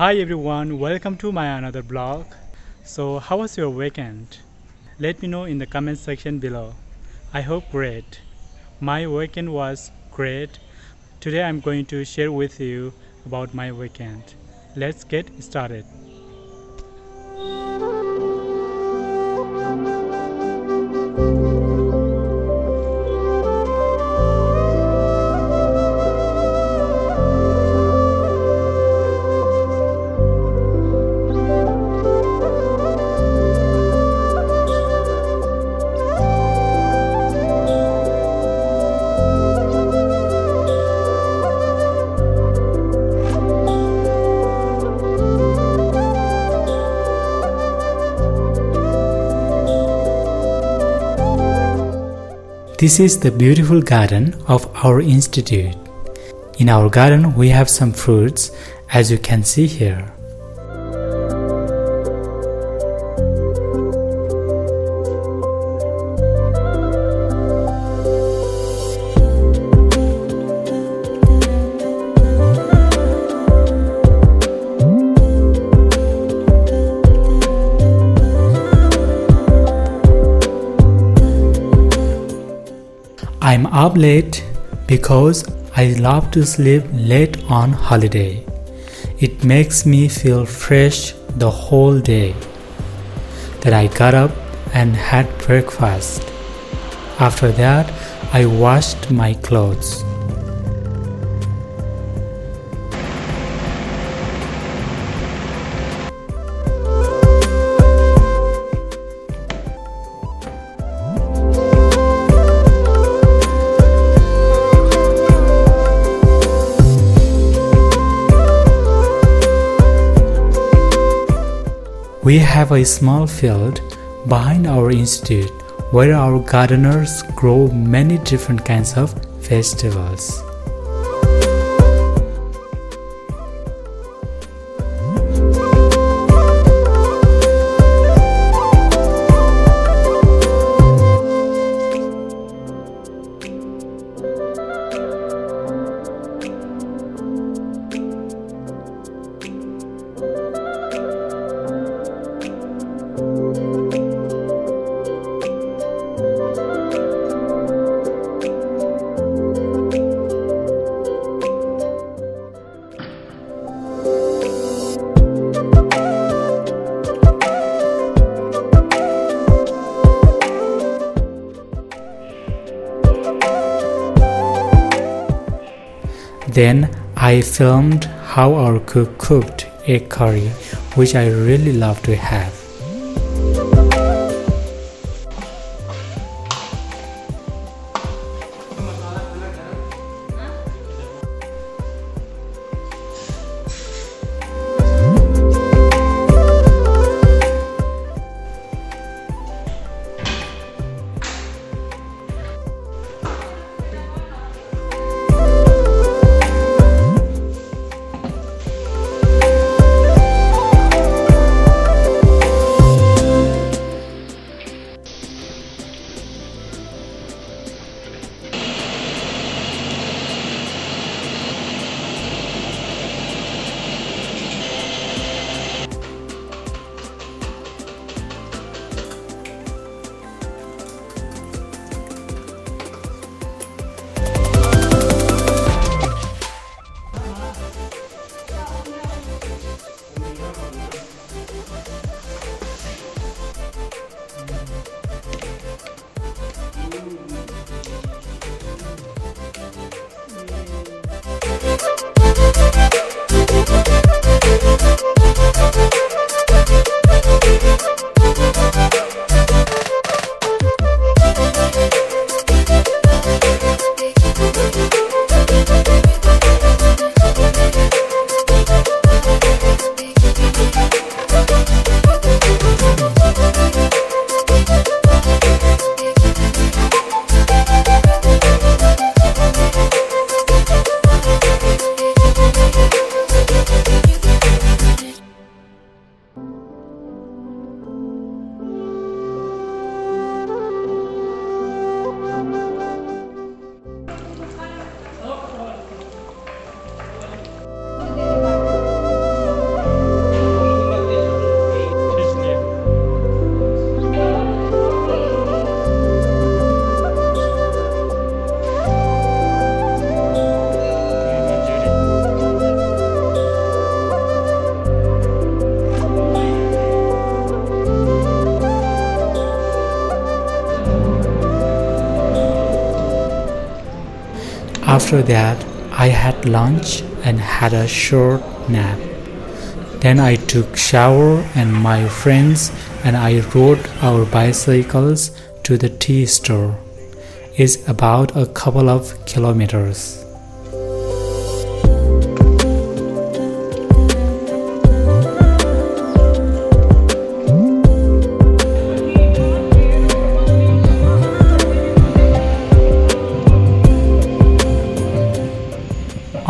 Hi everyone, welcome to my another blog. So, how was your weekend? Let me know in the comment section below. I hope great. My weekend was great. Today I'm going to share with you about my weekend. Let's get started. This is the beautiful garden of our institute. In our garden we have some fruits as you can see here. Up late because I love to sleep late on holiday. It makes me feel fresh the whole day. Then I got up and had breakfast. After that, I washed my clothes. We have a small field behind our institute where our gardeners grow many different kinds of vegetables. Then I filmed how our cook cooked egg curry, which I really love to have. After that, I had lunch and had a short nap. Then I took shower and my friends and I rode our bicycles to the tea store. It's about a couple of kilometers.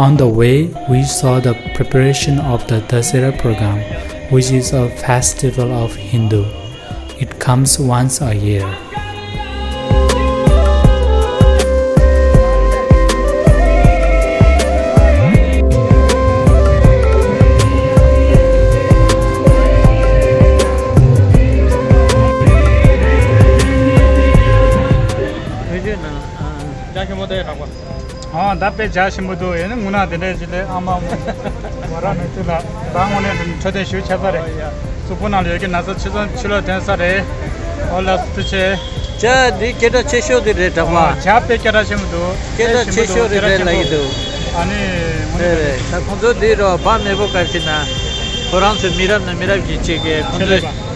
On the way, we saw the preparation of the Dasera program, which is a festival of Hindu. It comes once a year. 어 답배 자신부도 얘는 문화들에 지래 아마 뭐라는 줄라 방원에 초대 쉬 차발에 수분할 여기 나서 치전 치러 된사래 올라스트체 자, 니 게다 체쇼들에 담아. 자배 깨라심도 게다 체쇼들에 라이도. 아니 네, 다 콘도 디로 밤에 보까지나. 프랑스 미람나 미람기 체게 콘도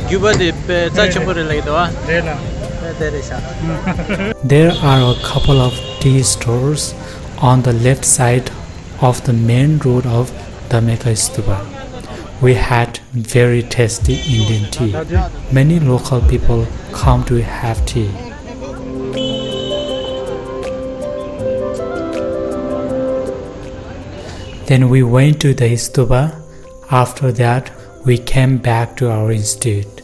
규바디 베 자치모레 라이도 와. 네라 네, 데레샤. There are a couple of tea stores on the left side of the main road of Dhameka Stupa. We had very tasty Indian tea. Many local people come to have tea. Then we went to the stupa. After that, we came back to our institute.